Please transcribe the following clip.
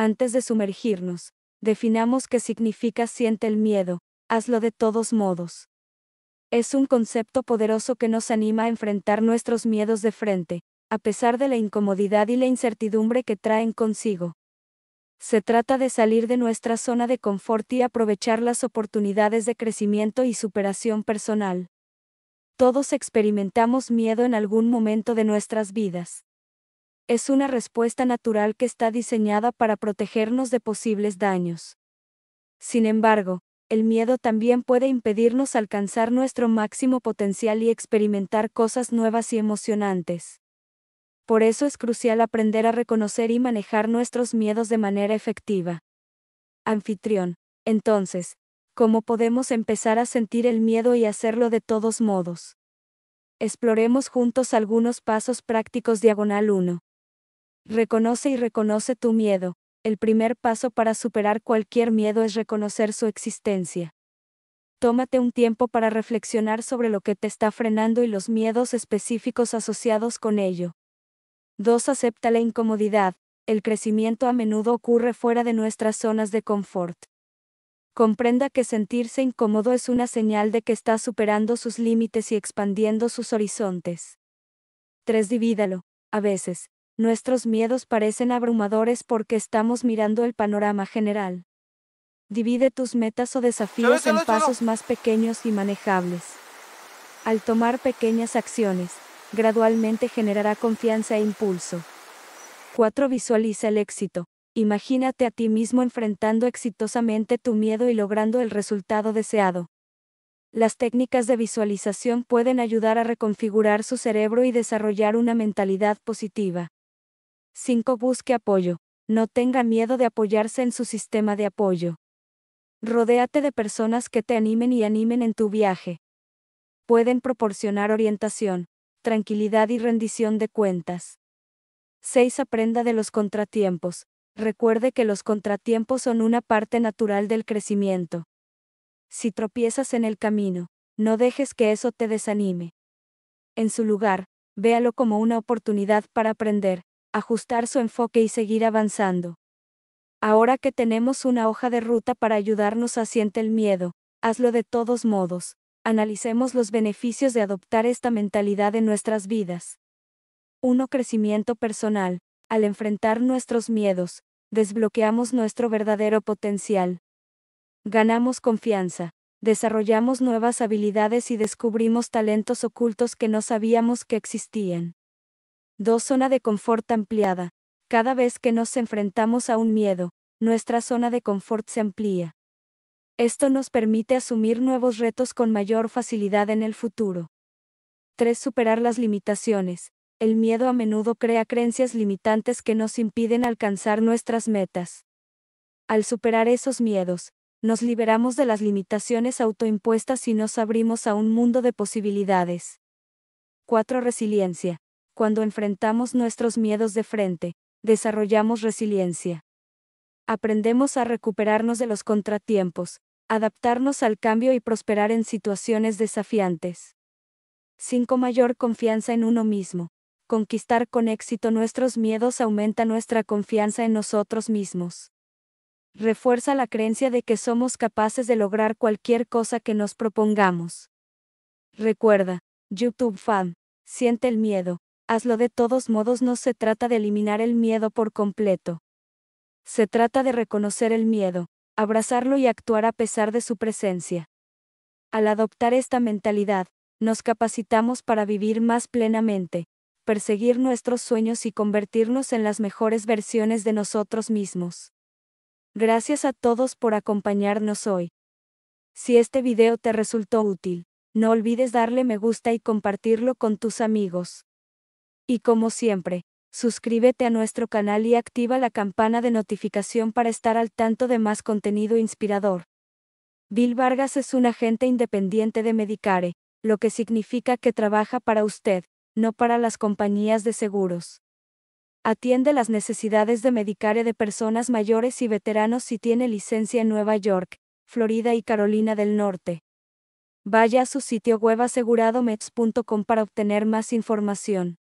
Antes de sumergirnos, definamos qué significa siente el miedo, hazlo de todos modos. Es un concepto poderoso que nos anima a enfrentar nuestros miedos de frente, a pesar de la incomodidad y la incertidumbre que traen consigo. Se trata de salir de nuestra zona de confort y aprovechar las oportunidades de crecimiento y superación personal. Todos experimentamos miedo en algún momento de nuestras vidas. Es una respuesta natural que está diseñada para protegernos de posibles daños. Sin embargo, el miedo también puede impedirnos alcanzar nuestro máximo potencial y experimentar cosas nuevas y emocionantes. Por eso es crucial aprender a reconocer y manejar nuestros miedos de manera efectiva. Anfitrión, entonces, ¿Cómo podemos empezar a sentir el miedo y hacerlo de todos modos? Exploremos juntos algunos pasos prácticos diagonal 1. Reconoce y reconoce tu miedo. El primer paso para superar cualquier miedo es reconocer su existencia. Tómate un tiempo para reflexionar sobre lo que te está frenando y los miedos específicos asociados con ello. 2. Acepta la incomodidad. El crecimiento a menudo ocurre fuera de nuestras zonas de confort. Comprenda que sentirse incómodo es una señal de que está superando sus límites y expandiendo sus horizontes. 3. Divídalo. A veces, nuestros miedos parecen abrumadores porque estamos mirando el panorama general. Divide tus metas o desafíos en pasos más pequeños y manejables. Al tomar pequeñas acciones, gradualmente generará confianza e impulso. 4. Visualiza el éxito. Imagínate a ti mismo enfrentando exitosamente tu miedo y logrando el resultado deseado. Las técnicas de visualización pueden ayudar a reconfigurar su cerebro y desarrollar una mentalidad positiva. 5. Busque apoyo. No tenga miedo de apoyarse en su sistema de apoyo. Rodéate de personas que te animen y animen en tu viaje. Pueden proporcionar orientación, tranquilidad y rendición de cuentas. 6. Aprenda de los contratiempos recuerde que los contratiempos son una parte natural del crecimiento. Si tropiezas en el camino, no dejes que eso te desanime. En su lugar, véalo como una oportunidad para aprender, ajustar su enfoque y seguir avanzando. Ahora que tenemos una hoja de ruta para ayudarnos a siente el miedo, hazlo de todos modos, analicemos los beneficios de adoptar esta mentalidad en nuestras vidas. 1. Crecimiento personal. Al enfrentar nuestros miedos, desbloqueamos nuestro verdadero potencial. Ganamos confianza, desarrollamos nuevas habilidades y descubrimos talentos ocultos que no sabíamos que existían. 2. Zona de confort ampliada. Cada vez que nos enfrentamos a un miedo, nuestra zona de confort se amplía. Esto nos permite asumir nuevos retos con mayor facilidad en el futuro. 3. Superar las limitaciones el miedo a menudo crea creencias limitantes que nos impiden alcanzar nuestras metas. Al superar esos miedos, nos liberamos de las limitaciones autoimpuestas y nos abrimos a un mundo de posibilidades. 4. Resiliencia. Cuando enfrentamos nuestros miedos de frente, desarrollamos resiliencia. Aprendemos a recuperarnos de los contratiempos, adaptarnos al cambio y prosperar en situaciones desafiantes. 5. Mayor confianza en uno mismo conquistar con éxito nuestros miedos aumenta nuestra confianza en nosotros mismos. Refuerza la creencia de que somos capaces de lograr cualquier cosa que nos propongamos. Recuerda, YouTube fan, siente el miedo, hazlo de todos modos no se trata de eliminar el miedo por completo. Se trata de reconocer el miedo, abrazarlo y actuar a pesar de su presencia. Al adoptar esta mentalidad, nos capacitamos para vivir más plenamente, perseguir nuestros sueños y convertirnos en las mejores versiones de nosotros mismos. Gracias a todos por acompañarnos hoy. Si este video te resultó útil, no olvides darle me gusta y compartirlo con tus amigos. Y como siempre, suscríbete a nuestro canal y activa la campana de notificación para estar al tanto de más contenido inspirador. Bill Vargas es un agente independiente de Medicare, lo que significa que trabaja para usted, no para las compañías de seguros. Atiende las necesidades de Medicare de personas mayores y veteranos si tiene licencia en Nueva York, Florida y Carolina del Norte. Vaya a su sitio web aseguradomeds.com para obtener más información.